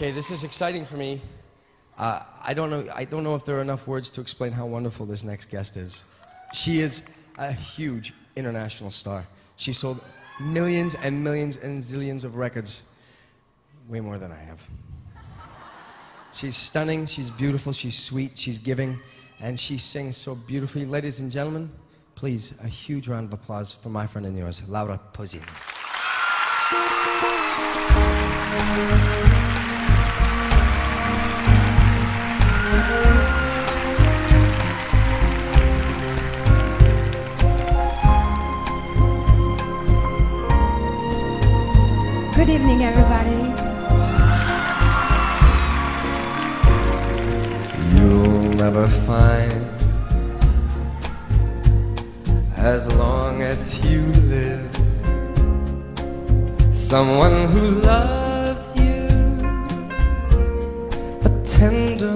Okay, this is exciting for me. Uh, I don't know. I don't know if there are enough words to explain how wonderful this next guest is. She is a huge international star. She sold millions and millions and zillions of records, way more than I have. She's stunning. She's beautiful. She's sweet. She's giving, and she sings so beautifully. Ladies and gentlemen, please a huge round of applause for my friend and yours, Laura Pausini. Find as long as you live someone who loves you a tender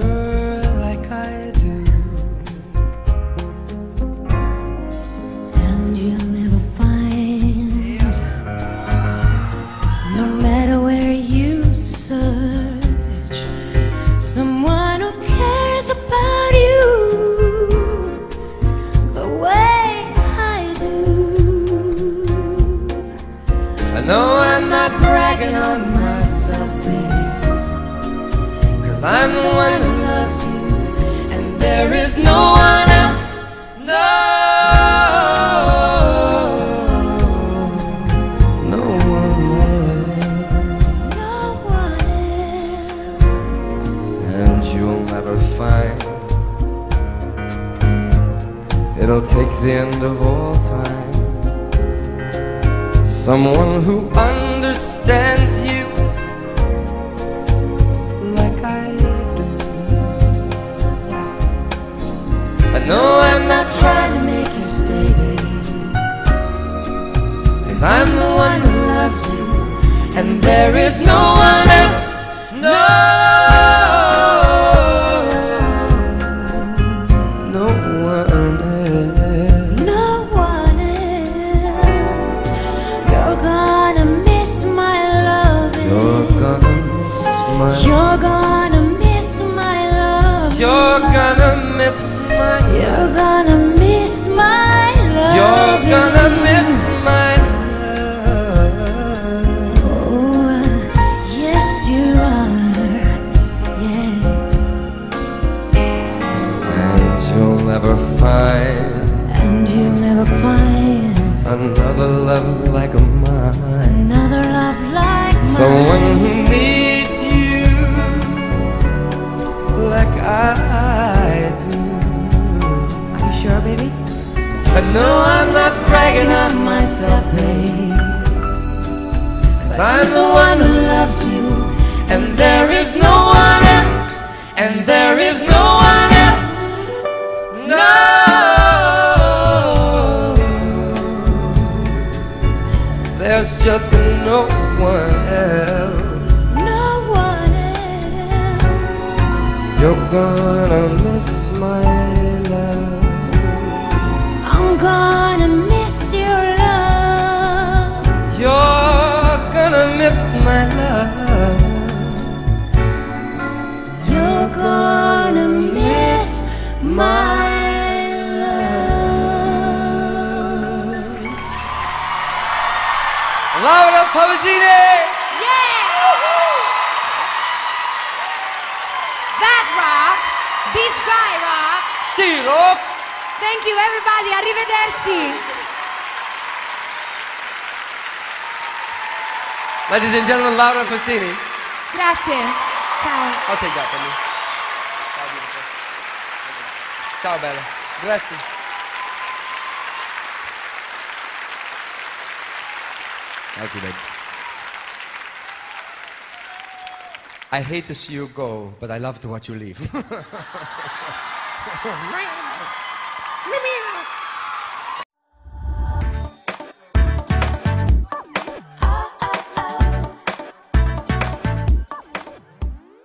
like I do. And you'll never find, no matter the way I do. I know I'm not bragging on myself, babe, cause I'm the one who loves you, and there is no it'll take the end of all time someone who understands you like I do. I know I'm not trying to make you stay, babe, cause I'm the one who loves you, and there is no one else. No. You're gonna miss my love. You're gonna miss my. You're gonna miss my love. You're gonna miss my love. Oh, yes, you are. Yeah. And you'll never find And you'll never find another love like a mine. another love like Someone mine. who needs I do. Are you sure, baby? I know I'm not bragging on myself, babe. Cause I'm the one who loves you, and there is no one else, and there is no one else. No. There's just no one else. You're gonna miss my love. I'm gonna miss your love. You're gonna miss my love. You're gonna miss my love. Laura Pausini! This guy. Sì, rock! Thank you, everybody. Arrivederci. Ladies and gentlemen, Laura Pausini. Grazie. Ciao. I'll take that from you. Ciao, bella. Grazie. Thank you, babe. I hate to see you go, but I love to watch you leave.